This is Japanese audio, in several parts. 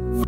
Bye.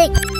はい。